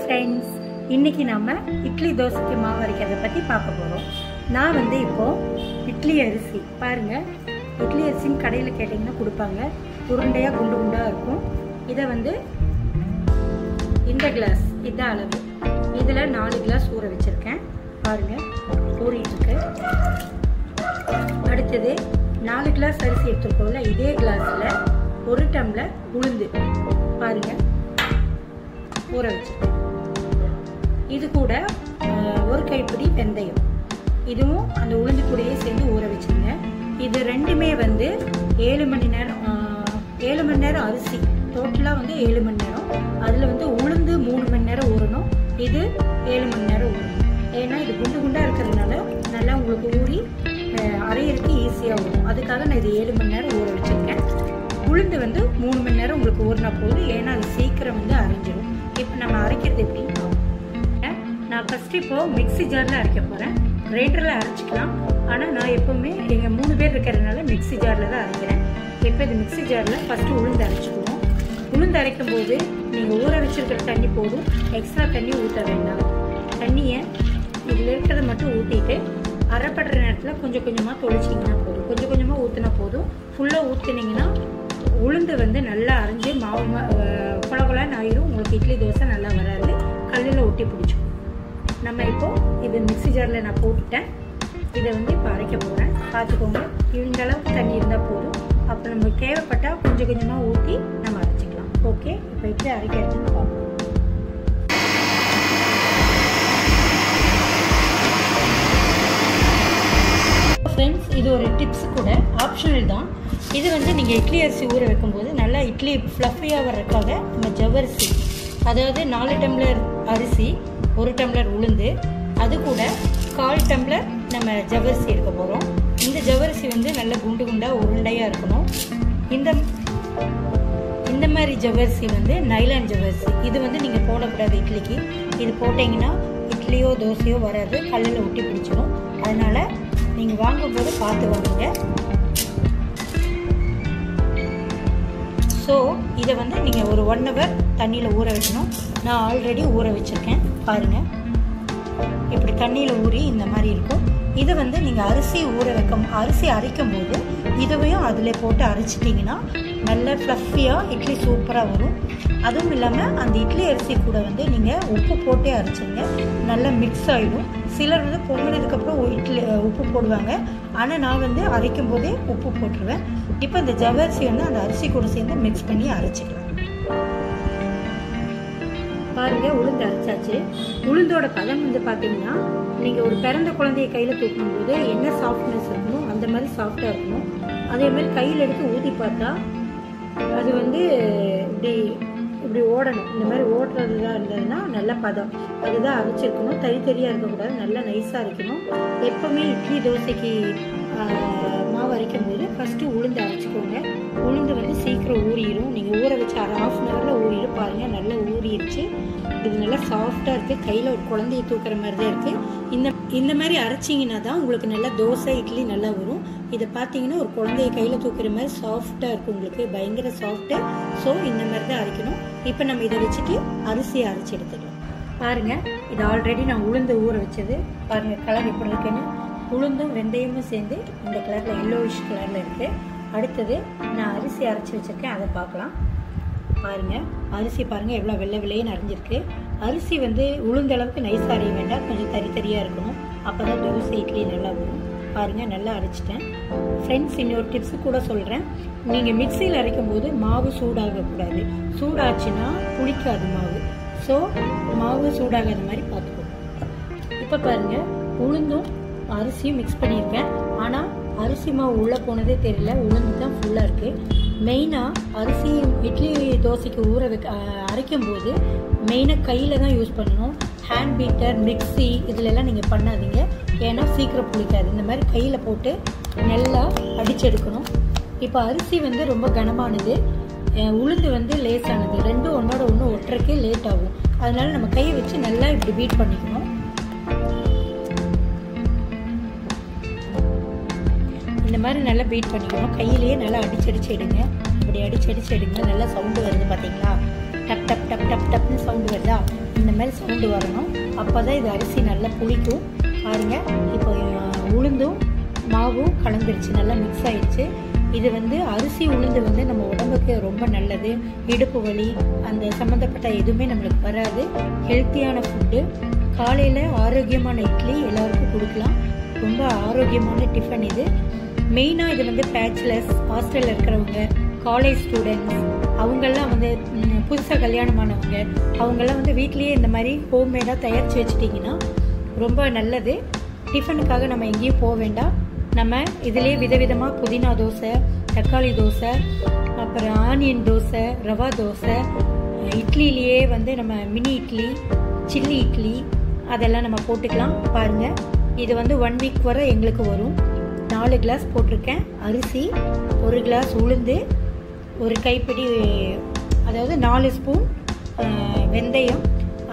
Friends இன்னைக்கு நம்ம இட்லி தோசைக்கு மாவு அரைக்கிறத பற்றி பார்க்க போகிறோம் நான் வந்து இப்போது இட்லி அரிசி. பாருங்கள் இட்லி அரிசின்னு கடையில் கேட்டிங்கன்னா கொடுப்பாங்க. உருண்டையாக குண்டு குண்டாக இருக்கும். இதை வந்து இந்த கிளாஸ் இதான் அளவு. இதில் நாலு கிளாஸ் ஊற வச்சுருக்கேன். பாருங்கள் ஊறிட்டுருக்கு. அடுத்தது நாலு கிளாஸ் அரிசி எடுத்துருக்கோம்ல இதே கிளாஸில் ஒரு டம்ளர் உளுந்து. பாருங்கள் ஊற வச்சிருக்கேன். இது கூட ஒரு கைப்பிடி வெந்தயம். இதுவும் அந்த உளுந்து கூடையே சேர்ந்து ஊற வச்சிருங்க. இது ரெண்டுமே வந்து ஏழு மணி நேரம் ஏழு மணி நேரம் அரிசி. டோட்டலாக வந்து ஏழு மணி நேரம். அதில் வந்து உளுந்து மூணு மணி நேரம் ஊறணும். இது ஏழு மணி நேரம் ஊறணும். ஏன்னா இது குண்டு குண்டாக இருக்கிறதுனால நல்லா உங்களுக்கு ஊறி அரையிறதுக்கு ஈஸியாக வரும். அதுக்காக நான் இது ஏழு மணி நேரம் ஊற வச்சுருக்கேன். உளுந்து வந்து மூணு மணி நேரம் உங்களுக்கு ஊறினா போதும். ஏன்னா அது சீக்கிரம் வந்து அரைஞ்சிடும் இப்போ நம்ம அரைக்கிறது எப்படின்னு நான் ஃபஸ்ட்டு இப்போது மிக்ஸி ஜாரில் அரைக்க போகிறேன் கிரைண்டரில் அரைச்சிக்கலாம். ஆனால் நான் எப்போவுமே எங்கள் மூணு பேர் இருக்கிறதுனால மிக்ஸி ஜாரில் தான் அரைக்கிறேன். இப்போ இது மிக்ஸி ஜாரில் ஃபஸ்ட்டு உளுந்து அரைச்சிக்குவோம். உளுந்து அரைக்கும் போது நீங்கள் ஊற வச்சிருக்கிற தண்ணி போதும். எக்ஸ்ட்ரா தண்ணி ஊற்ற வேண்டாம். தண்ணியை இதில் இருக்கிறத மட்டும் ஊற்றிட்டு அரைப்படுற நேரத்தில் கொஞ்சம் கொஞ்சமாக தொளிச்சிங்கன்னா போதும். கொஞ்சம் கொஞ்சமாக ஊற்றினா போதும். ஃபுல்லாக ஊற்றினீங்கன்னா உளுந்து வந்து நல்லா அரைஞ்சு மாவு குழகுலான்னு ஆயிரும். உங்களுக்கு இட்லி தோசை நல்லா வராது. கல்லில் ஒட்டி பிடிச்சிக்கும் நம்ம இப்போ இது மிக்சி ஜாரில் நான் போட்டுட்டேன். இதை வந்து இப்போ அரைக்க போகிறேன் பார்த்துக்கோங்க. இந்த அளவுக்கு தண்ணி இருந்தால் போதும். அப்போ நம்மளுக்கு தேவைப்பட்டால் கொஞ்சம் கொஞ்சமாக ஊற்றி நம்ம அரைச்சிக்கலாம். ஓகே இப்போ எப்படி அரைக்கிறதுன்னு பார்ப்போம். ஃப்ரெண்ட்ஸ் இது ஒரு டிப்ஸ் கூட. ஆப்ஷனல் தான். இது வந்து நீங்கள் இட்லி அரிசி ஊற வைக்கும்போது நல்லா இட்லி ஃப்ளஃபியாக வர்றதுக்காக நம்ம ஜவ்வரிசி அதாவது நாலு டம்ளர் அரிசி ஒரு டம்ளர் உளுந்து அது கூட கால் டம்ளர் நம்ம ஜவ்வரிசி எடுக்க போகிறோம் இந்த ஜவ்வரிசி வந்து நல்ல குண்டு குண்டாக உருண்டையாக இருக்கணும். இந்த இந்த மாதிரி ஜவ்வரிசி வந்து நைலான் ஜவ்வரிசி. இது வந்து நீங்கள் போடக்கூடாது இட்லிக்கு. இது போட்டிங்கன்னா இட்லியோ தோசையோ வராது. கல்லில் ஒட்டி பிடிச்சிடும். அதனால் நீங்கள் வாங்கும்போது பார்த்து வாங்குங்க. ஸோ இதை வந்து நீங்கள் ஒரு ஒன் ஹவர் தண்ணியில் ஊற வைக்கணும். நான் ஆல்ரெடி ஊற வச்சுருக்கேன். பாருங்கள் இப்படி தண்ணியில் ஊறி இந்த மாதிரி இருக்கும். இது வந்து நீங்கள் அரிசி ஊற வைக்கும் அரிசி அரைக்கும் போது இதுவையும் அதில் போட்டு அரைச்சிட்டிங்கன்னா நல்ல ஃப்ளஃபியாக இட்லி சூப்பராக வரும். அதுவும் இல்லாமல் அந்த இட்லி அரிசி கூட வந்து நீங்கள் உப்பு போட்டே அரைச்சிங்க. நல்லா மிக்ஸ் ஆகிடும் சிலர் வந்து பொங்கினதுக்கப்புறம் இட்லி உப்பு போடுவாங்க. ஆனால் நான் வந்து அரைக்கும் போதே உப்பு போட்டுருவேன். இப்போ இந்த ஜவ்வரிசி வந்து அந்த அரிசி கூட சேர்ந்து மிக்ஸ் பண்ணி அரைச்சிக்கலாம். பாருங்க உளுந்து அரைச்சாச்சு. உளுந்தோட பதம் வந்து பார்த்தீங்கன்னா நீங்கள் ஒரு பிறந்த குழந்தைய கையில் தூக்கும்போது என்ன சாஃப்ட்னஸ் இருக்கணும் அந்த மாதிரி சாஃப்டாக இருக்கணும் அதே மாதிரி கையில் எடுத்து ஊதி பார்த்தா அது வந்து இப்படி இப்படி ஓடணும். இந்த மாதிரி ஓடுறதுதான் இருந்ததுன்னா நல்ல பதம். அதுதான் அரைச்சிருக்கணும் தறி தறியாக இருக்கக்கூடாது. நல்லா நைஸாக இருக்கணும் எப்போவுமே இட்லி தோசைக்கு மாவு அரைக்கும் போது ஃபஸ்ட்டு உளுந்து அரைச்சிக்கோங்க. உளுந்து வந்து சீக்கிரம் ஊறிடும் நீங்கள் ஊற வச்சு அரை ஆஃப் அன் ஹவரில் ஊறிடும் பாருங்கள் நல்லா ஊறிடுச்சு இது நல்லா சாஃப்டாக இருக்குது கையில் ஒரு குழந்தைய தூக்குற மாதிரி தான் இருக்குது இந்த இந்த மாதிரி அரைச்சிங்கன்னா தான் உங்களுக்கு நல்லா தோசை இட்லி நல்லா வரும். இதை பார்த்தீங்கன்னா ஒரு குழந்தைய கையில் தூக்குற மாதிரி சாஃப்டாக இருக்கும் உங்களுக்கு. பயங்கர சாஃப்ட்டு ஸோ இந்த மாதிரி தான் அரைக்கணும். இப்போ நம்ம இதை வச்சுட்டு அரிசியை அரைச்சி எடுத்துக்கலாம். பாருங்கள் இது ஆல்ரெடி நான் உளுந்து ஊற வச்சது. பாருங்கள் கலர் எப்படி இருக்குன்னு. உளுந்தும் வெந்தயமும் சேர்ந்து இந்த கலரில் எல்லோயிஷ் கலரில் இருக்குது அடுத்தது நான் அரிசி அரைச்சி வச்சுருக்கேன். அதை பார்க்கலாம். பாருங்க. அரிசி பாருங்க எவ்வளோ வெள்ளை வெள்ளையும் நிறைஞ்சிருக்கு. அரிசி வந்து உளுந்த அளவுக்கு நைஸாக அரைய வேண்டாம். கொஞ்சம் தறி தறியாக இருக்கணும். அப்போ தான் தோசை இட்லி நல்லா வரும். பாருங்க நல்லா அரைச்சிட்டேன். ஃப்ரெண்ட்ஸ் இன்னொரு டிப்ஸு கூட சொல்கிறேன் நீங்கள் மிக்சியில் அரைக்கும் போது மாவு சூடாகக்கூடாது சூடாச்சுன்னா புளிக்காது மாவு. ஸோ மாவு சூடாகாத மாதிரி பார்த்துக்கோங்க இப்போ பாருங்க உளுந்தும் அரிசியும் மிக்ஸ் பண்ணியிருக்கேன். ஆனால் அரிசி மாவு உள்ளே போனதே தெரியல. உளுந்து தான் ஃபுல்லாக இருக்குது மெயினாக அரிசி இட்லி தோசைக்கு ஊற வைக்க அரைக்கும்போது அரைக்கும் போது மெயினாக கையில் தான் யூஸ் பண்ணணும். ஹேண்ட் பீட்டர் மிக்ஸி இதிலெல்லாம் நீங்கள் பண்ணாதீங்க. ஏன்னா சீக்கிரம் புளிக்காது. இந்த மாதிரி கையில் போட்டு நல்லா அடிச்செடுக்கணும். இப்போ அரிசி வந்து ரொம்ப கனமானது. உளுந்து வந்து லேசானது. ரெண்டும் ஒன்றோட ஒன்று ஒட்டுறக்கே லேட் ஆகும். அதனால நம்ம கையை வச்சு நல்லா இப்படி பீட் பண்ணிக்கணும். மாதிரி நல்லா பீட் பண்ணிக்கணும். கையிலேயே நல்லா அடிச்சடிச்சு எடுங்க. இப்படி அடிச்சடிச்சு எடுங்க. நல்லா சவுண்டு வருது பார்த்தீங்களா டப் டப் டப் டப் டப்னு சவுண்டு வருதா? இந்த மாதிரி சவுண்டு வரணும். அப்போ தான் இது அரிசி நல்லா புளிக்கும். பாருங்க. இப்போ உளுந்தும் மாவும் கலந்துருச்சு. நல்லா மிக்ஸ் ஆயிடுச்சு இது வந்து அரிசி உளுந்து வந்து நம்ம உடம்புக்கு ரொம்ப நல்லது. இடுப்பு வலி அந்த சம்மந்தப்பட்ட எதுவுமே நம்மளுக்கு வராது. ஹெல்த்தியான ஃபுட்டு காலையில் ஆரோக்கியமான இட்லி எல்லாருக்கும் கொடுக்கலாம். ரொம்ப ஆரோக்கியமான டிஃபன் இது. மெயினாக இது வந்து பேச்சுலர்ஸ் ஹாஸ்டலில் இருக்கிறவங்க காலேஜ் ஸ்டூடெண்ட்ஸ் அவங்கெல்லாம் வந்து புதுசாக கல்யாணமானவங்க அவங்கெல்லாம் வந்து வீட்லேயே இந்த மாதிரி ஹோம்மேடாக தயாரித்து வச்சுட்டிங்கன்னா ரொம்ப நல்லது. டிஃபனுக்காக நம்ம எங்கேயும் போக வேண்டாம். நம்ம இதுலேயே விதவிதமாக புதினா தோசை தக்காளி தோசை அப்புறம் ஆனியன் தோசை ரவா தோசை இட்லிலேயே வந்து நம்ம மினி இட்லி சில்லி இட்லி அதெல்லாம் நம்ம போட்டுக்கலாம். பாருங்கள் இது வந்து ஒன் வீக் வரை எங்களுக்கு வரும். நாலு கிளாஸ் போட்டிருக்கேன். அரிசி ஒரு கிளாஸ் உளுந்து ஒரு கைப்பிடி அதாவது நாலு ஸ்பூன் வெந்தயம்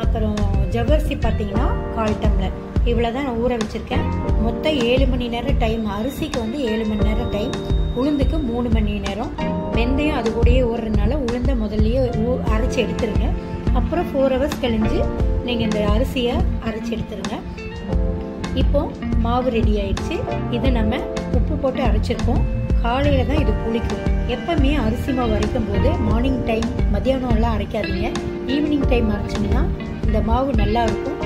அப்புறம் ஜவ்வரிசி பார்த்தீங்கன்னா கால் டம்ளர். இவ்வளோ தான் நான் ஊற வச்சுருக்கேன். மொத்தம் ஏழு மணி நேரம் டைம் அரிசிக்கு வந்து ஏழு மணி நேரம் டைம் உளுந்துக்கு மூணு மணி நேரம். வெந்தயம் அது கூடயே ஊறுறதுனால உளுந்த முதல்லையே ஊ- அரைச்சி எடுத்துருங்க. அப்புறம் ஃபோர் ஹவர்ஸ் கழிஞ்சு நீங்கள் இந்த அரிசியை அரைச்சி எடுத்துருங்க. இப்போ மாவு ரெடி ஆயிடுச்சு. இதை நம்ம உப்பு போட்டு அரைச்சிருக்கோம். காலையில் தான் இது புளிக்கும். எப்பவுமே அரிசி மாவு அரைக்கும் போது மார்னிங் டைம் மதியானம்லாம் அரைக்காதீங்க. ஈவினிங் டைம் அரைச்சிங்கன்னா இந்த மாவு நல்லா இருக்கும்.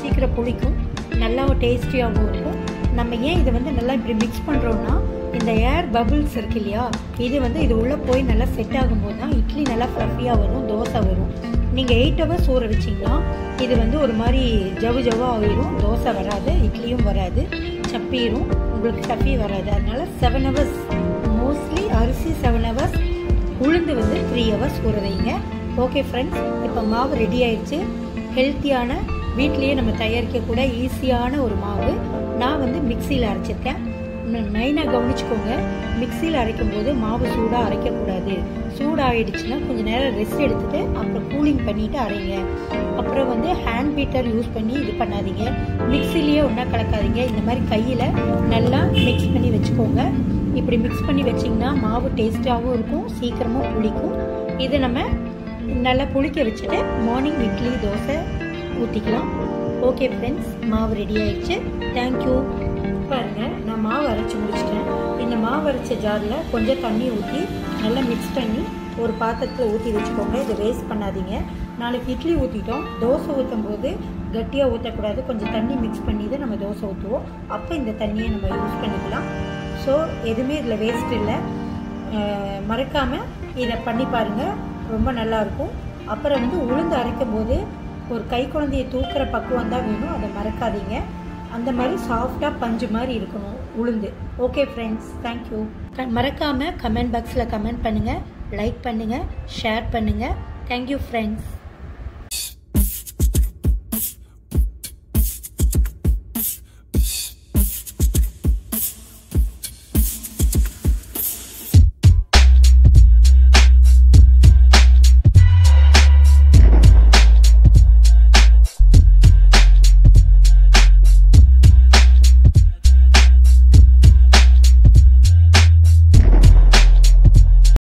சீக்கிரம் புளிக்கும். நல்லா டேஸ்டியாகவும் இருக்கும். நம்ம ஏன் இதை வந்து நல்லா இப்படி மிக்ஸ் பண்ணுறோம்னா இந்த ஏர் பபுள்ஸ் இருக்கு இல்லையா? இது வந்து இது உள்ளே போய் நல்லா செட் ஆகும்போது தான் இட்லி நல்லா ஃப்ளஃபியாக வரும் தோசை வரும். நீங்கள் எயிட் ஹவர்ஸ் ஊற வச்சிங்கன்னா இது வந்து ஒரு மாதிரி ஜவு ஜவ்வாக ஆயிரும். தோசை வராது இட்லியும் வராது. சப்பீரும் உங்களுக்கு தப்பி வராது. அதனால செவன் ஹவர்ஸ் மோஸ்ட்லி அரிசி செவன் ஹவர்ஸ் உளுந்து வந்து த்ரீ ஹவர்ஸ் ஊற வைங்க. ஓகே ஃப்ரெண்ட்ஸ் இப்போ மாவு ரெடி ஆயிடுச்சு. ஹெல்த்தியான வீட்லேயே நம்ம தயாரிக்கக்கூட ஈஸியான ஒரு மாவு நான் வந்து மிக்சியில் அரைச்சிருக்கேன். மெயினாக கவனிச்சுக்கோங்க. மிக்சியில் அரைக்கும் போது மாவு சூடாக அரைக்கக்கூடாது. சூடாகிடுச்சுன்னா கொஞ்சம் நேரம் ரெஸ்ட் எடுத்துகிட்டு அப்புறம் கூலிங் பண்ணிவிட்டு அரைங்க. அப்புறம் வந்து ஹேண்ட் பீட்டர் யூஸ் பண்ணி இது பண்ணாதீங்க. மிக்சிலேயே ஒன்றா கலக்காதீங்க. இந்த மாதிரி கையில் நல்லா மிக்ஸ் பண்ணி வச்சுக்கோங்க. இப்படி மிக்ஸ் பண்ணி வச்சிங்கன்னா மாவு டேஸ்ட்டாகவும் இருக்கும் சீக்கிரமும் புளிக்கும். இதை நம்ம நல்லா புளிக்க வச்சுட்டு மார்னிங் இட்லி தோசை ஊற்றிக்கலாம் ஓகே ஃப்ரெண்ட்ஸ் மாவு ரெடி ஆயிடுச்சு. தேங்க்யூ நான் மாவு அரைச்சி முடிச்சிட்டேன். இந்த மாவு அரைச்ச ஜாரில் கொஞ்சம் தண்ணி ஊற்றி நல்லா மிக்ஸ் பண்ணி ஒரு பாத்திரத்தில் ஊற்றி வச்சுக்கோங்க. இதை வேஸ்ட் பண்ணாதீங்க. நாளைக்கு இட்லி ஊற்றிட்டோம் தோசை ஊற்றும் போது கட்டியாக ஊற்றக்கூடாது கொஞ்சம் தண்ணி மிக்ஸ் பண்ணி தான் நம்ம தோசை ஊற்றுவோம் அப்போ இந்த தண்ணியை நம்ம யூஸ் பண்ணிக்கலாம். ஸோ எதுவுமே இதில் வேஸ்ட் இல்லை. மறக்காமல் இதை பண்ணி பாருங்கள் ரொம்ப நல்லாயிருக்கும் அப்புறம் வந்து உளுந்து அரைக்கும் போது ஒரு கை குழந்தையை தூக்குற பக்குவம் தான் வேணும். அதை மறக்காதீங்க. அந்த மாதிரி சாஃப்டாக பஞ்சு மாதிரி இருக்கணும் உளுந்து. ஓகே ஃப்ரெண்ட்ஸ் தேங்க்யூ மறக்காமல் கமெண்ட் பாக்ஸில் கமெண்ட் பண்ணுங்கள் லைக் பண்ணுங்கள் ஷேர் பண்ணுங்கள் தேங்க்யூ ஃப்ரெண்ட்ஸ்